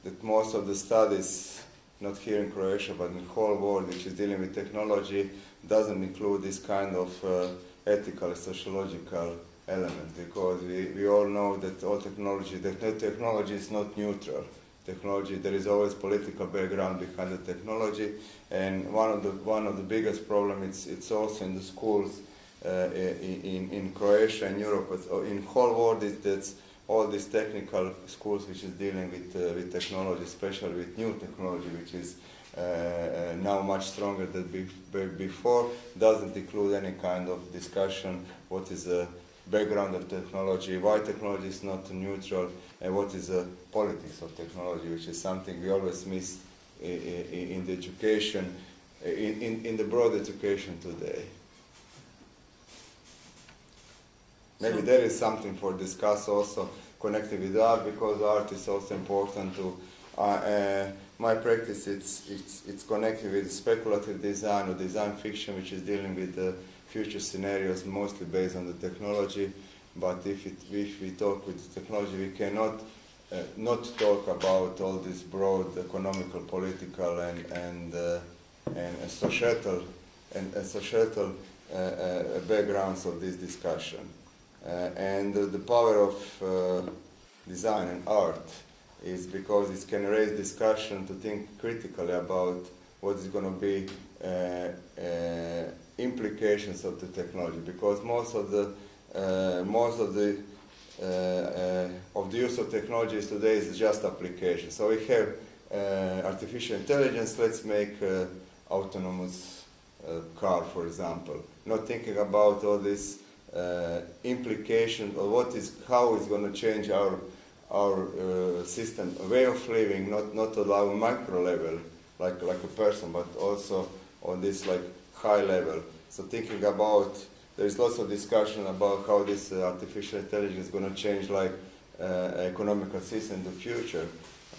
that most of the studies, not here in Croatia, but in the whole world, which is dealing with technology, doesn't include this kind of uh, ethical, sociological element, because we, we all know that all technology, that no technology is not neutral. Technology, there is always political background behind the technology, and one of the one of the biggest problem it's it's also in the schools in, in in Croatia and Europe, but uh, in whole world is that all these technical schools which is dealing with, uh, with technology, especially with new technology, which is uh, uh, now much stronger than be- be- before, doesn't include any kind of discussion what is the background of technology, why technology is not neutral, and what is the politics of technology, which is something we always miss i- i- in the education, in, in, in the broad education today. Maybe there is something for discuss also connected with art because art is also important to uh, uh, my practice. It's it's it's connected with speculative design or design fiction, which is dealing with the future scenarios mostly based on the technology. But if it if we talk with technology, we cannot uh, not talk about all these broad economical, political, and and uh, and, societal and, and societal uh, uh, backgrounds of this discussion. Uh, and the power of uh, design and art is because it can raise discussion to think critically about what is going to be uh, implications of the technology. Because most of the most of the uh, uh, of the use of technologies today is just application. So we have uh, artificial intelligence. Let's make autonomous car, for example. Not thinking about all this uh, implication of what is how it's going to change our our uh, system, way of living, not not at our micro level, like like a person, but also on this like high level. So thinking about there is lots of discussion about how this uh, artificial intelligence is going to change like uh, economical system in the future.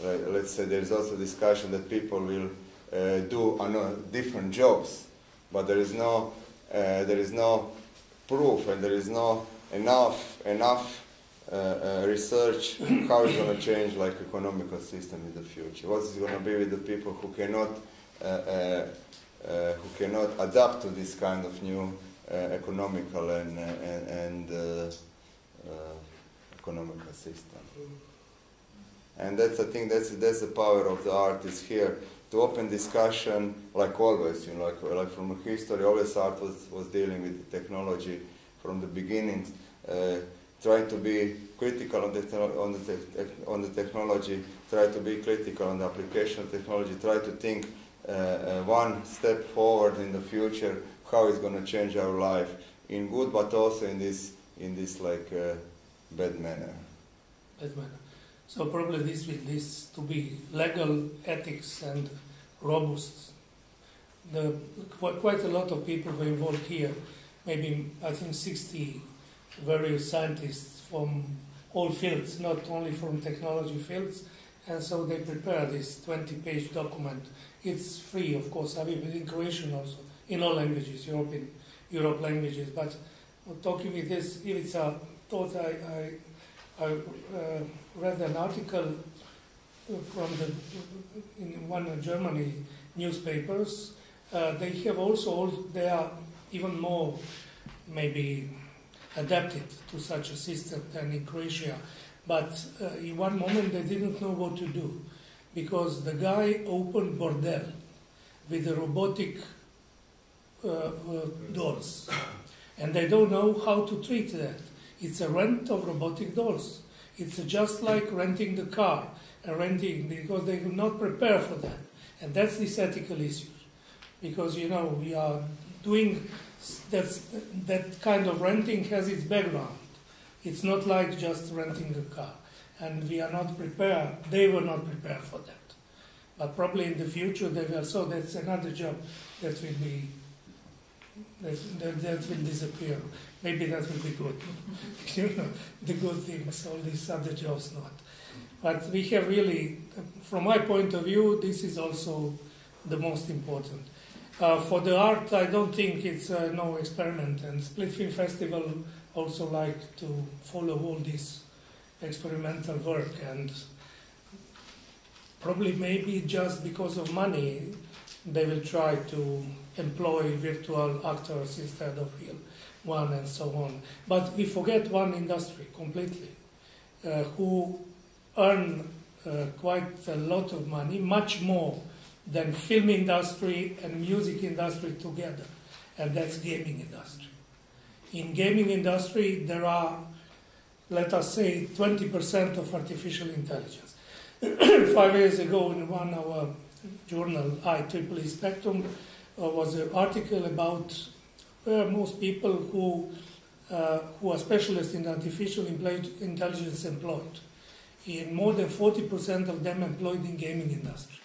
Uh, let's say there is also discussion that people will uh, do ano- different jobs, but there is no uh, there is no proof and there is no enough enough uh, uh, research how it's going to change like economical system in the future. What is going to be with the people who cannot uh, uh, uh, who cannot adapt to this kind of new uh, economical and and, economical system. And that's I think that's that's the power of the artist here to open discussion like always, you know, like like from history, always art was, was dealing with technology from the beginnings, uh, trying to be critical on the on the on the technology, try to be critical on the application of technology, try to think uh, uh, one step forward in the future, how it's going to change our life in good, but also in this in this like uh, bad manner. that manner. So probably this will this to be legal ethics and robust. The quite, a lot of people were involved here. Maybe I think 60 various scientists from all fields, not only from technology fields, and so they prepare this 20-page document. It's free, of course. I mean, in Croatian also, in all languages, European Europe languages. But talking with this, it's a thought I, I I uh, read an article from the in one of Germany newspapers. Uh, they have also they are even more maybe adapted to such a system than in Croatia. But uh, in one moment they didn't know what to do because the guy opened bordel with the robotic uh, uh, dolls, and they don't know how to treat that. It's a rent of robotic dolls. It's just like renting the car and renting because they do not prepare for that. And that's this ethical issue. Because, you know, we are doing that's, that kind of renting has its background. It's not like just renting a car. And we are not prepared, they were not prepared for that. But probably in the future they will. So that's another job that will be, that, that, that will disappear. Maybe that will be good. you know, the good things, all these other jobs not. But we have really, from my point of view, this is also the most important. Uh, for the art, I don't think it's uh, no experiment, and Split Film Festival also like to follow all this experimental work, and probably maybe just because of money, they will try to employ virtual actors instead of real one, and so on. But we forget one industry completely, uh, who earn uh, quite a lot of money, much more than film industry and music industry together, and that's gaming industry. In gaming industry, there are, let us say, 20% of artificial intelligence. Five years ago, in one of our journal, IEEE Spectrum, was an article about where most people who uh, who are specialists in artificial intelligence employed. In more than 40% of them employed in gaming industry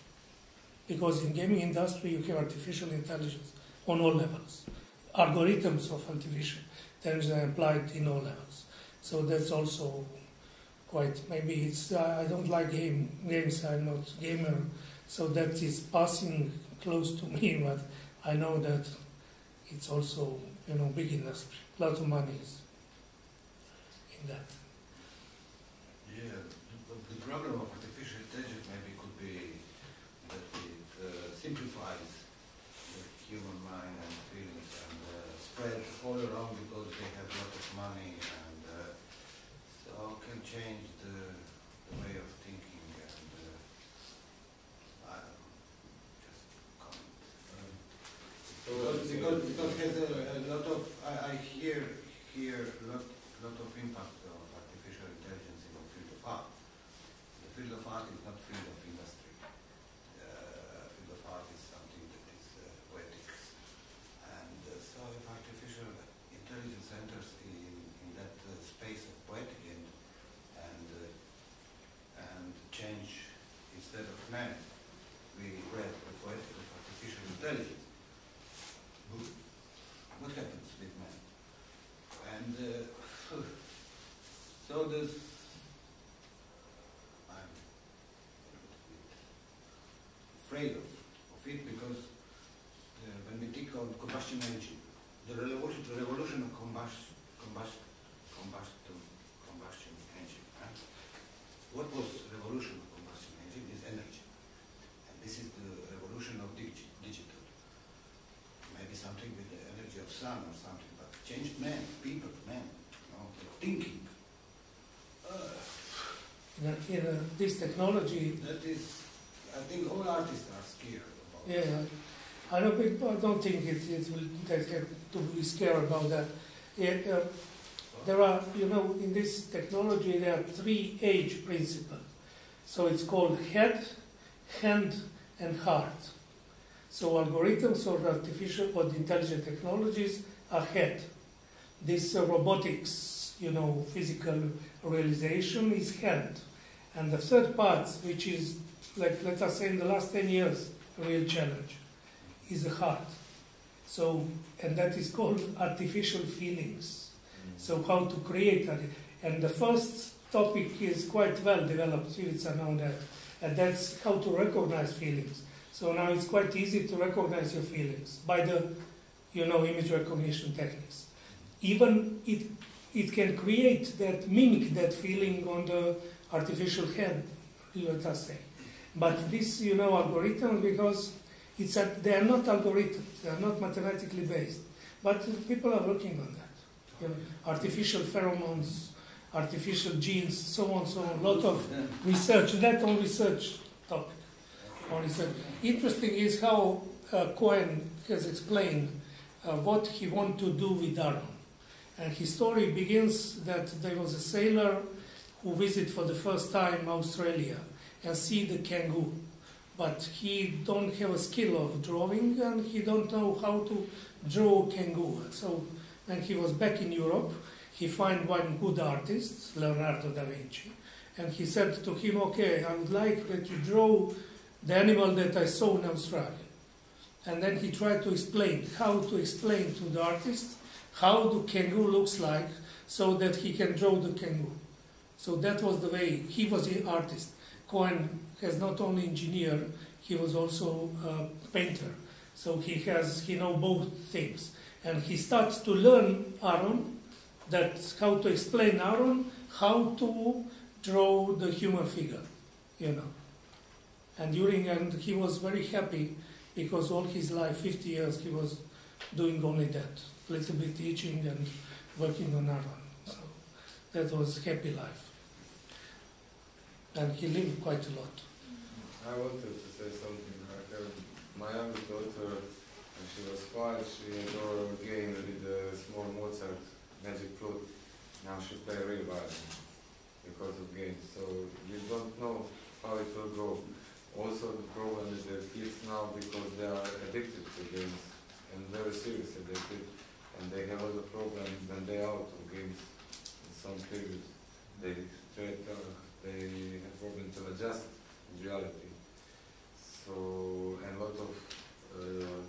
because in gaming industry you have artificial intelligence on all levels. Algorithms of artificial intelligence are applied in all levels. So that's also quite maybe it's uh, I don't like game games. I'm not gamer, so that is passing close to me. But I know that it's also you know big industry. Lot of money is in that. Yeah, the, the problem of artificial intelligence maybe could be that it uh, simplifies the human mind and feelings and uh, spread all around because they have a lot of money and uh, so can change the, the way of thinking and uh, I don't know, just comment. Um, because, because, because has a, a lot of, I, I hear, hear a lot, lot of impact of artificial intelligence in the field of art. The field of art is not field of industry. Uh, field of art is something that is uh, poetics. And uh, so if artificial intelligence enters in, in that uh, space of poetic and, and, uh, and change instead of man, we read the poetic of artificial intelligence. What happens with man? And uh, so this, I'm a little bit afraid of, of it because uh, when we think on combustion engine, the revolution, the revolution of combustion, combust, combustion, combustion engine, right? What was revolution of combustion engine is energy. And this is the revolution of digi- digital. Maybe something with the energy of sun or something, but changed man, people, man, you know, thinking. Uh, In, a, in a, this technology, that is, I think all artists are scared about. yeah, I don't, think- I don't think it, it will that have to be scared about that. Yeah, uh, there are, you know, in this technology there are three H principles. So it's called head, hand, and heart. So algorithms or artificial or intelligent technologies are head. This uh, robotics, you know, physical realization is hand. And the third part, which is, like, let us say, in the last 10 years, a real challenge, is the heart. So, and that is called artificial feelings. So, how to create that. And the first topic is quite well developed, it's now that, and that's how to recognize feelings. So now it's quite easy to recognize your feelings by the, you know, image recognition techniques. Even it, it can create that, mimic that feeling on the artificial head, let us say. But this, you know, algorithms, because it's a, they are not algorithms, they are not mathematically based. But people are working on that. You know, artificial pheromones, artificial genes, so on, so on. A lot of research, that on research topic. On research. Interesting is how uh, Cohen has explained uh, what he wanted to do with Aaron. And his story begins that there was a sailor who visited for the first time Australia and see the kangaroo. But he don't have a skill of drawing and he don't know how to draw kangaroo. So when he was back in Europe, he find one good artist, Leonardo da Vinci, and he said to him, okay, I would like that you draw the animal that I saw in Australia. And then he tried to explain how to explain to the artist how the kangaroo looks like so that he can draw the kangaroo. So that was the way he was an artist. Cohen has not only engineer, he was also a painter. So he has he know both things. And he starts to learn Aaron, that how to explain Aaron, how to draw the human figure, you know. And during and he was very happy because all his life, 50 years, he was doing only that, little bit teaching and working on Aaron. So that was a happy life. And he lived quite a lot. I wanted to say something. Um, my younger daughter, when she was five, she adored a game with the small Mozart magic flute. Now she play real violin because of games. So you don't know how it will go. Also the problem is the kids now because they are addicted to games and very serious addicted and they have other problems when they are out of games in some periods. They straight uh, they have problem to adjust in reality. So and a lot of uh,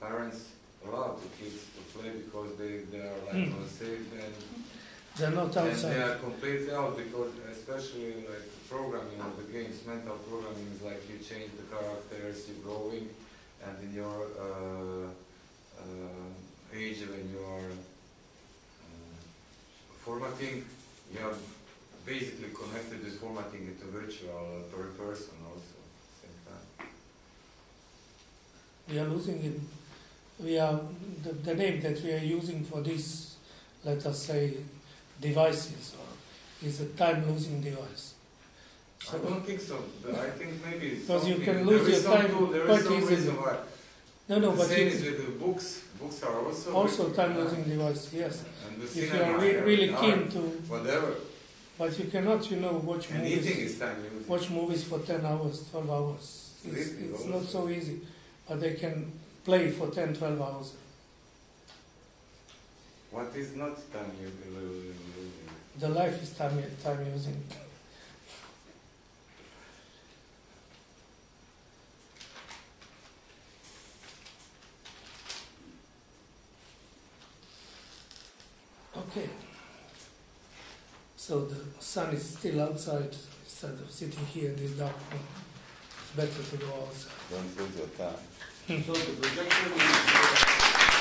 parents allow the kids to play because they, they are like Mm. on safe and They're not and outside. they are completely out because especially like programming of the games, mental programming is like you change the characters, you growing, and in your uh, uh, age when you are uh, formatting, you are basically connected with formatting it to virtual uh, per person also same time. we are losing it. We are the, the name that we are using for this, let us say, devices, or is a time-losing device. I don't think so. but I think maybe Because you can lose your time tool- there is quite easily. No, no, the but same you- is with the books. Books are also also time-losing device. Yes, if you are re- really keen to, whatever. but you cannot, you know, watch And movies. eating is time-using. Watch movies for ten hours, twelve hours. It's, it's not so easy, but they can play for 10, 12 hours. What is not time-using? The life is time time using. Okay. So the sun is still outside instead of sitting here in this dark room. It's better to go outside. Don't lose your time. Hmm. So the projection is uh,